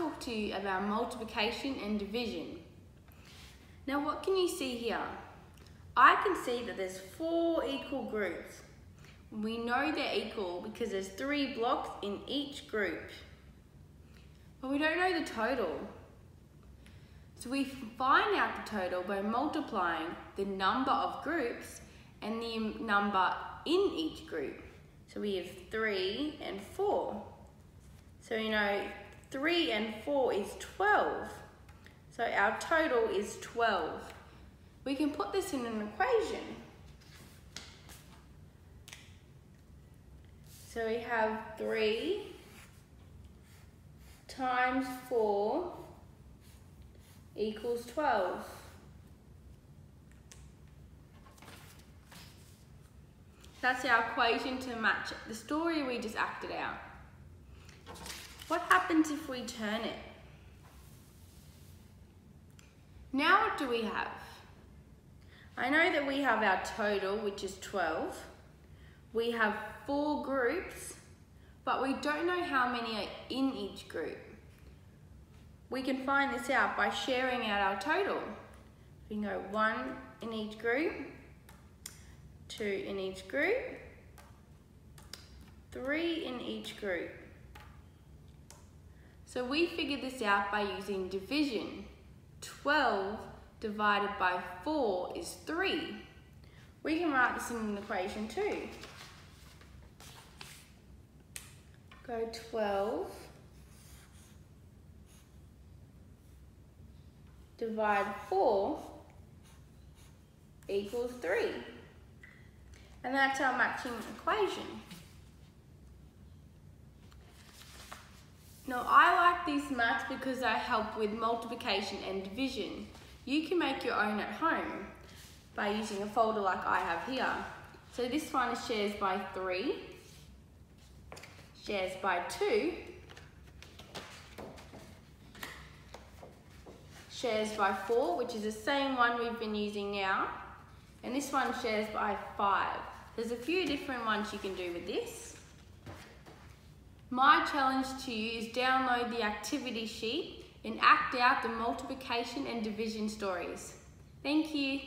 talk to you about multiplication and division. Now what can you see here? I can see that there's four equal groups. We know they're equal because there's three blocks in each group. But we don't know the total. So we find out the total by multiplying the number of groups and the number in each group. So we have three and four. So you know, three and four is 12. So our total is 12. We can put this in an equation. So we have three times four equals 12. That's our equation to match the story we just acted out. What happens if we turn it? Now what do we have? I know that we have our total, which is 12. We have four groups, but we don't know how many are in each group. We can find this out by sharing out our total. We can go one in each group, two in each group, three in each group. So we figured this out by using division. 12 divided by 4 is 3. We can write this in an equation too. Go 12 divide 4 equals 3. And that's our matching equation. Now like these because they help with multiplication and division. You can make your own at home by using a folder like I have here. So this one shares by 3, shares by 2, shares by 4, which is the same one we've been using now, and this one shares by 5. There's a few different ones you can do with this. My challenge to you is download the activity sheet and act out the multiplication and division stories. Thank you.